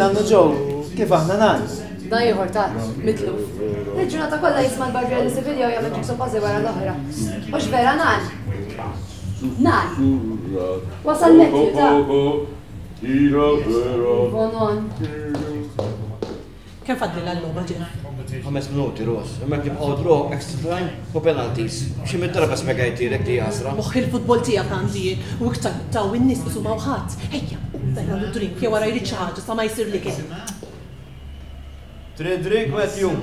Nannu ġew, kif aħna ngħid? Da ieħor ta' mitluf. Il-ġurnata kollha jisma' l-barbiera li Sivilja u jagħmel ġibsu pażi wara l-oħra. Mhux vera nan. Nan. Wasal Matthew ta'. Bonon. Kemm fadli għal-logħba Jim? Ħames minuti Rose, imma jekk nibqgħu draw, extra time u penalties. Xi mitt darba spjegajtilek li hi għasra. Moħħ il-futbol tiegħek għandi jien u iktar minn dawn in-nies li sumaw ħadd. Ejja, qum bella ħu drink jew ara jrid xi ħaġa sa ma jsir l-ikel. Trid drink Matthew?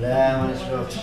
Le, ma nixrobx.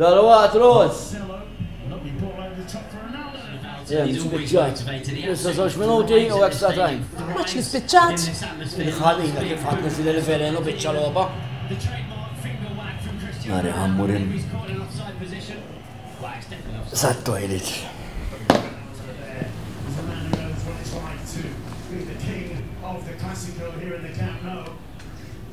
Dalwaqt Rhodes Jien spiċċajt. Issa żewġ minuti u extra time. Maċ li spiċċat? Il-ħalina kif ħadd niżil il-velenu biċċa logħba. Mari ħammurin. Sat toilet.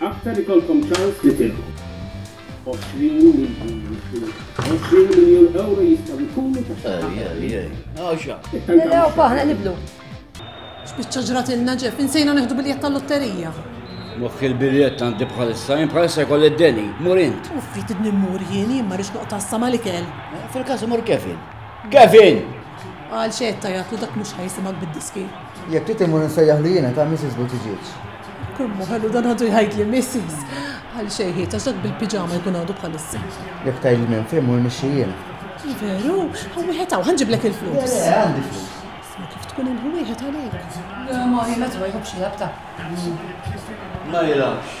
Aktar ikollkom ċans li tirbħu. Għoxrin miljun flus. Għoxrin miljun ewro jistgħu jkunu ta' xi ħadd. Nilgħu paħna niblu. Spiċċa ġratilna ġef, insejna neħdu biljett tal-lotterija. Moħħi l-biljett għandi bħalissa, jien bħalissa jkolli d-deni, mur int. U fit id nimmur jien, jien ma rix noqta s-sama li kell. Fil-każ imur Kevin. Kevin! Għal xejn tajjatlu dak mhux ħajsimak bid-diski. Jekk trid immur insejjaħlu jiena ta' Missis Buttigieg. Kemm hu ħelu dan għadu jgħidli Missis għal xejħiet għax dak bil-piġama jkun għadu bħalissa. Jekk tgħidli minn fejn mmur immixxi jiena. Veru? Hawn wieħed hawn, ħa nġiblek il-flus. Le, le, għandi flus. Isma' kif tkun hemm ħu wieħed għalik. Le, ma jien ma jħobbx jilgħab ta'. Ma jilgħabx.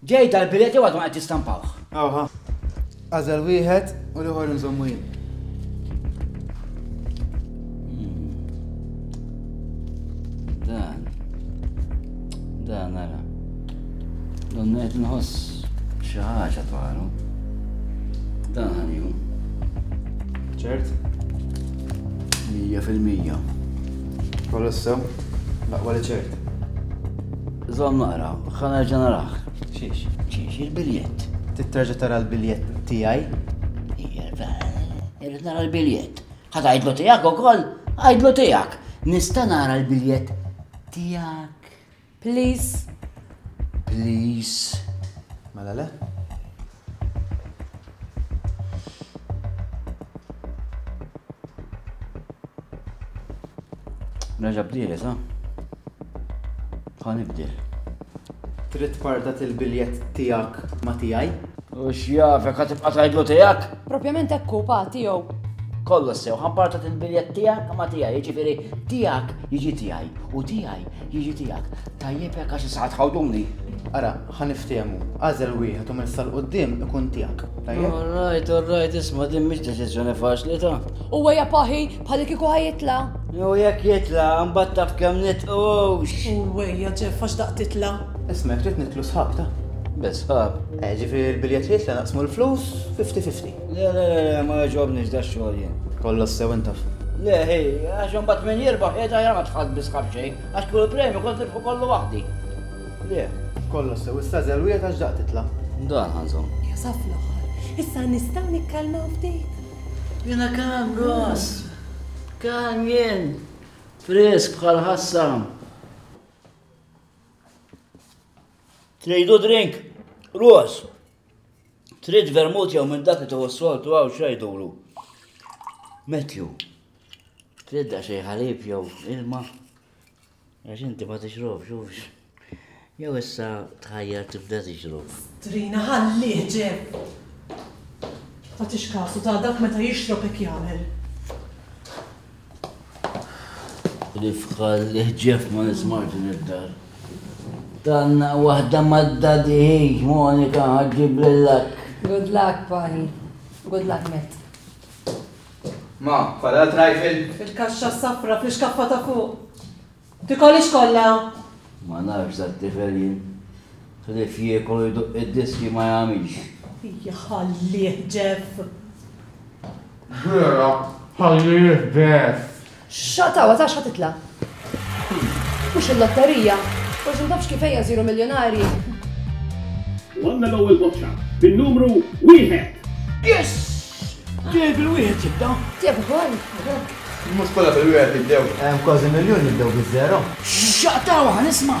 Ġej dal-biljett jew għadhom qed jistampawh? Aha. Għażel wieħed u l-ieħor inżommu jien. Dan. Dan ara. Dan qed nħoss xi ħaġa dwaru. Dan ħaniju. Ċert? Mija fil-mija. Kolossew, laqwa li ċert. Żomm naqra, ħa nerġa' narah. Xiex? Xiex? Il-biljett. Trid terġa' tara l-biljett tiegħi? Iva, irrid nara l-biljett. Ħa tgħidlu tiegħek ukoll? Għidlu tiegħek. Nista' nara l-biljett tiegħek? Please. Please. Mela le? Nerġa' bdieles, ha? Ħa nibdel. Trid partat il-biljett tiegħek ma' tiegħi? U x'jafek ħa tibqa' tgħidlu tiegħek? Propjament hekk hu, pa, tiegħu. Kollox sew, ħa partat il-biljett tiegħek ma' tiegħi, jiġifieri tiegħek jiġi tiegħi u tiegħi jiġi tiegħek. Tajjeb hekk għax issa ħa tħawduni. Ara, Ħa niftehmu, agħżel wieħed u minn issa 'l quddiem ikun tiegħek, tajjeb? All right, all right, isma' din mhix deċiżjoni faċli ta'. Huwa japaħi bħalli kieku ħa jitla'. U jekk jitla', imbagħad taf kemm nitqux! Uwwejja Jeff, għax daqt titla'. Isma' jekk trid nidħlu sħab ta'. Bi sħab? Eh, ġifieri l-biljett ħieles la naqsmu l-flus fifty fifty. Le, le, le, le, ma jogħġobnix dax-xogħol jien. Kollox sew intaf. Le, hi, għax imbagħad min jirbaħ qiegħed aħjar ma tħalltx bi sħab xejn, għax kieku l-premju kont nirbħu kollu waħdi. Le, kollox sew, issa żel wieħed għax daqt titla'. Dan ħa nżomm. Jasal fl-aħħar. Issa nistgħu nikkalmaw ftit? Jiena kalm ros. Kalm jien. Frisk bħal ħassa. Tridu drink? Ros. Trid vermut jew minn dak li tieħu s-soltu għaw xejdulu. Metju. Trid da xejn ħalib jew ilma. Għax inti ma tixrobx, hux? Jew issa tħajjar tibda tixrob? Trina, ħallih, Ġeb! Ma tagħtix kasu ta' dak meta jixrob hekk jagħmel. Rif, ħallih, Ġef ma nismax din id-dar. Tanna waħda madda diħiġ, Monika, ħagġib l-lak. Good luck, Pani. Good luck, Met. Ma, fadal trajfil? Il-kaxxa safra fl-ixkaffa ta' fuq. Tikolhiex kollha? Ma nafx tat-tifel jien. Ħlief jiekol u jduqq id-diski ma jagħmilx. Ija ħallih Jeff. Vera, ħallih Jeff. Xa tawa ta' xa titla'. Mhux il-lotterija. Forsi ntafx kif ejja nsiru miljonarji. U għandna l-ewwel boċċa bin-numru wieħed. Yes! Ġej bil-wieħed jibda. Tiegħek ukoll? Mhux kollha bil-wieħed jibdew. Hemm kważi miljun jibdew biż-żero. Xa tawa ħa nisma'.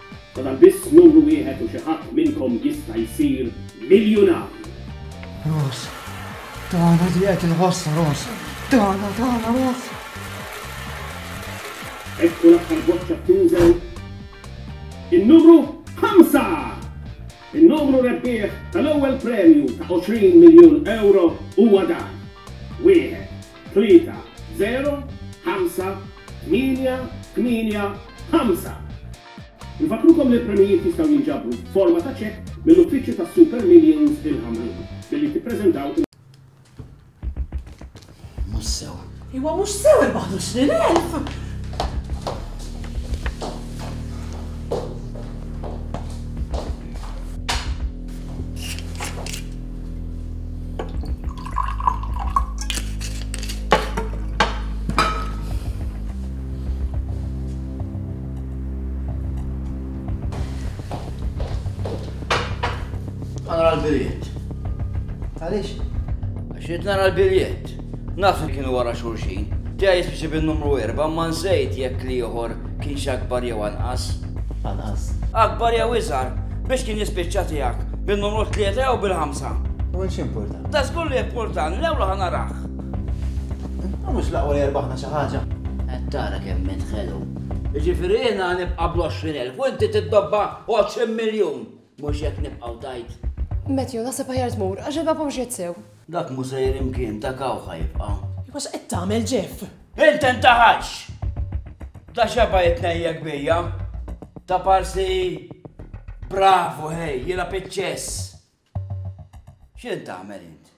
Fadal biss numru wieħed u xi ħadd minnkom jista' jsir miljunarju! Rosa, tagħna li qed il-ħossa rosa, tagħna tagħna rosa. Ekku l-aħħar boċċa tinżel. In-numru 5! In-numru rebbieħ tal-ewwel premju ta' 20 miljun euro huwa dan. Wieħed. tlieta, żero, ħamsa, tmienja, tmienja, ħamsa. Infakkrukom li l-premjijiet jistgħu jinġabru f'forma ta' ċekk mill-uffiċċju tas-Super Minions il-Ħamrun billi tippreżentaw il. Mhux sew. Iwa mhux sew il-baħdu xrin elf! Għaliex? Għax nara l-biljett. Naf li kienu wara xulxin. Tiegħi jispiċċa bin-numru erba' imma nżejt jekk l-ieħor kienx akbar jew anqas. Anqas. Akbar jew iżgħar. Biex kien jispiċċa tiegħek? Bin-numru tlieta jew bil-ħamsa? U int x'impurtani? Da żgur li jimpurtani, l-ewwel ħa narah. U mhux l-aqwa li erbaħna xi ħaġa? Qed tara kemm int ħelu. Jiġifieri jiena ħa nibqa' bl-għoxrin elf u inti tiddobba għoxrin miljun! Mhux jekk nibqgħu tajt. Matthew, naħseb aħjar tmur, għax il-baba mhux qiegħed sew. Dak mhu sejjer imkien, dak hawn ħa jibqa'. Imma x'qed tagħmel, Jeff? Int intaħax! Da x'għeba jitnejjek bija? Ta' parsi bravu, ħej, jilgħab iċ-ċess. X'int tagħmel int?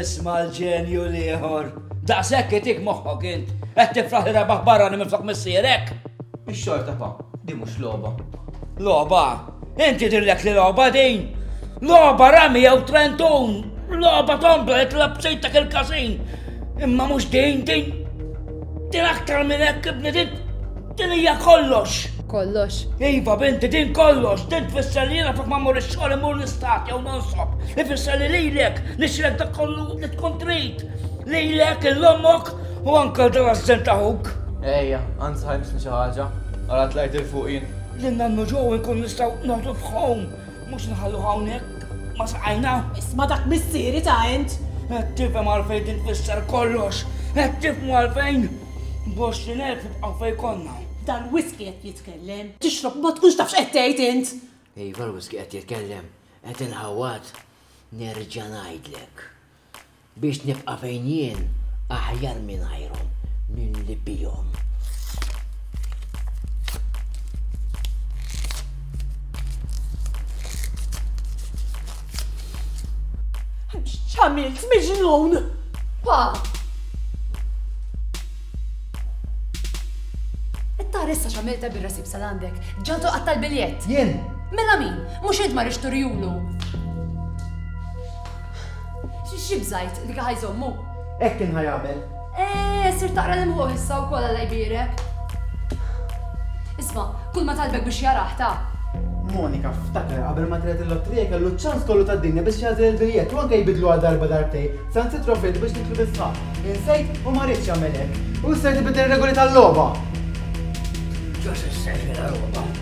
Isma' l-ġenju l-ieħor. Daqshekk itik moħħok int. Qed tifraħ li rebaħ barra li minflok missierek. Ix-xorta pa, di mhux logħba. Logħba? Inti dillek li logħba din? Logħba rami jew trentun, logħba tombla li tlab sejtek il-kasin. Imma mhux din din. Din aktar minn hekk ibni din Din hija kollox! Kollox? Iva, binti, din kollox! Din tfisser li jiena flok ma mmur ix-xogħol immur nistad jew nogħsob. Ifisser li lilek nixrek dak kollu li tkun trid. Lilek, lil ommok u anke għal dan aż-żenn ta' ħuk. Ejja, anzi ħa jmissni xi ħaġa. Ara tlajt 'il fuq jien. Lil Nannu Joe inkunu nistgħu noqogħdu f'home Mhux nħalluh hawnhekk ma' saqajna. Isma' dak missieri ta' int. Qed tifhem għalfejn din tfisser kollox. Qed tifhmu għalfejn. Boxrin elf nibqgħu fejn konna. Dan whisky qed jitkellem. Tixrob ma tkunx tafx qed tgħid int. Iva l-whisky qed jitkellem. Qed inħawwad. Nerġa' ngħidlek. Biex nibqa' fejn jien aħjar mingħajrhom milli bihom. X'għamilt miġnun? Pa! It-tar issa x'għamilta birra sib sal għandek, ġatu qatta l-biljett. Jien! Mela min? Mhux int ma rix turjulu. Xi bżajt li ħa jżommu? Hekk kien ħa jagħmel. Eh, sir taqra li mħuħ issa wkoll alla jbierek. Isma', kull ma talbek biex jarah ta'. Monika, ftakar qabel ma tret il-lotterija kellu ċans kollu tad-dinja biex jagħżel il-biljett u anke jbidlu għal darba darbtej. San sitra fid biex nitlu bisħaq. Insejt u ma rridx jagħmel hekk. U se tibidel regoli tal-logħba. Ġox is-sejħi l-logħba.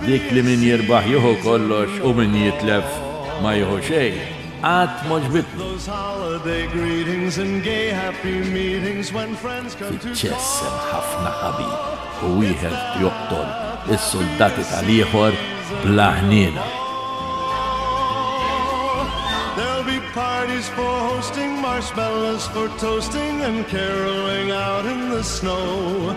Dik li min jirbaħ jieħu kollox u min jitlef ma jieħu xejn, qatt m'għoġbitni. Fiċ-ċess hemm ħafna ħabib u wieħed joqtol is-suldati tal-ieħor bla ħniena. Parties for hosting, marshmallows for toasting and caroling out in the snow.